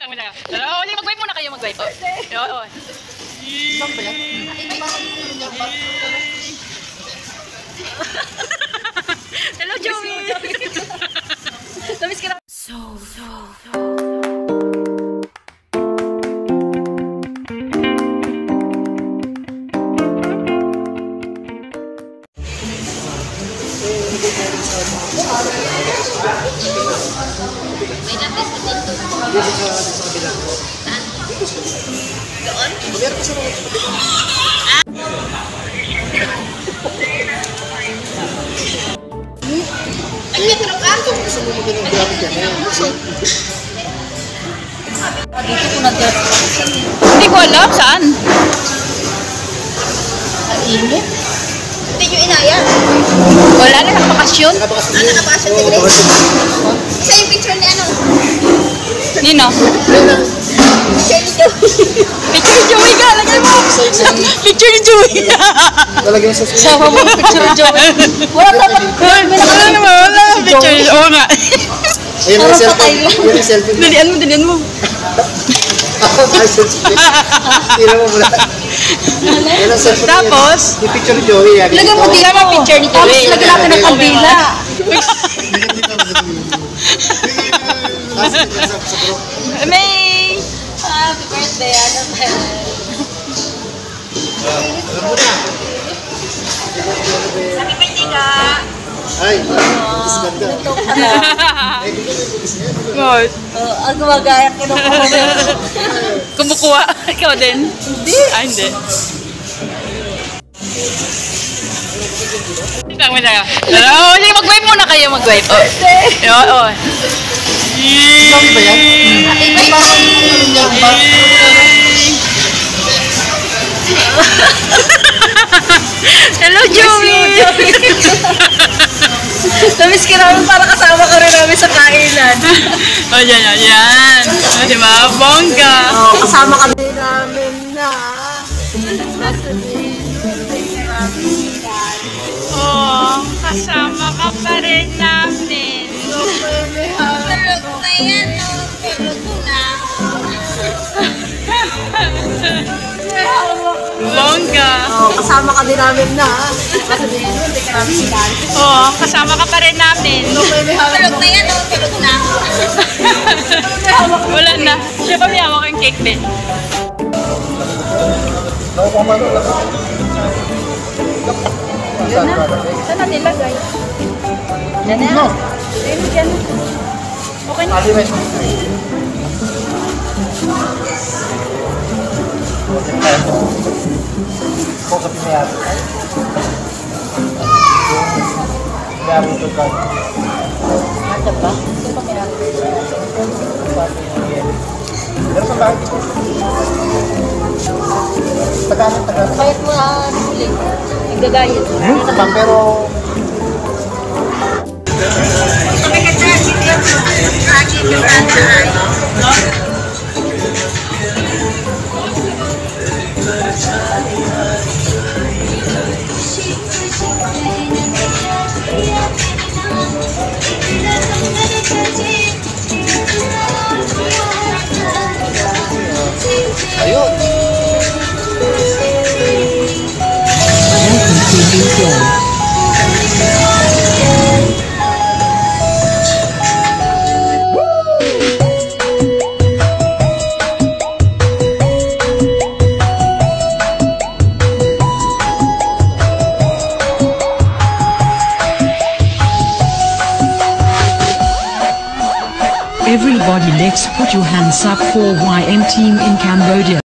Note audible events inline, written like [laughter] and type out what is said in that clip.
Tama na. Oo, hindi, mag-wipe muna kayo, mag-wipe. Oo, oo. oo. Hello, Joey! [laughs] Namiss ka na. So, so, so. Gusto mo magandang gamit yan. Dito ko Hindi ko alam, saan? Ang init. Hindi nyo inaya. Wala na, nagbakasyon. Nakabakas Ano nakapasok Oo, si Grace? Isa yung picture ni ano? Nino? Picture ni Joey. Picture ni Joey ka, lagay mo. Picture ni Joey. Lalagyan sa susunod. Sama mo yung picture ni Joey. Wala dapat. Wala naman, wala. Picture ni Oo nga. Ayun yung cellphone. patay lang. Yun yung cellphone. Dalian mo, dalian mo. Ay, cellphone. Tira mo muna. Yan ang cellphone. niya. Tapos? Yung picture ni Joey. yan. Lagyan mo dito. Tama, picture ni Tapos lagyan natin ng kandila. Sa- sa. May... Happy birthday, Adam. Happy birthday ka. Ay, is ganda. Na. Ay, [laughs] God. Oh, ang gumagaya kinukuha [laughs] mo. Kumukuha. Ikaw din? Hindi. Ah, hindi. Tama na. Oo, sige, mag-wipe muna kayo, mag-wipe. Oo, oo. oo. Happy birthday. Hello, Joey! [laughs] [laughs] Namiss ka namin para ka namin sa kainan. [laughs] oh, yan, yan, yan. Oh, di ba? Bongga. Oh, kasama kami namin na. Oh, kasama ka pa rin namin. Tulog na yan, Bongga. Oh, kasama kami namin na. Kasi hindi ka namin sinali. Oh, kasama ka pa rin namin. Tulog na yan, no? Tulog na. Wala na. Siya pa may hawak yung cake din. Saan na nilagay? Yan na. No. Ayun, dyan. Okay na. Ali, may- Kung sa pinayari. Pinayari ito ka. Nasa ba? Ito pa kaya? Pero sa bakit? Tagalog, Tagalog. Kahit mga huli. Nagagayat. Ano naman, pero Kami ka dyan. Hindi yung lagi. Everybody let's put your hands up for YM team in Cambodia.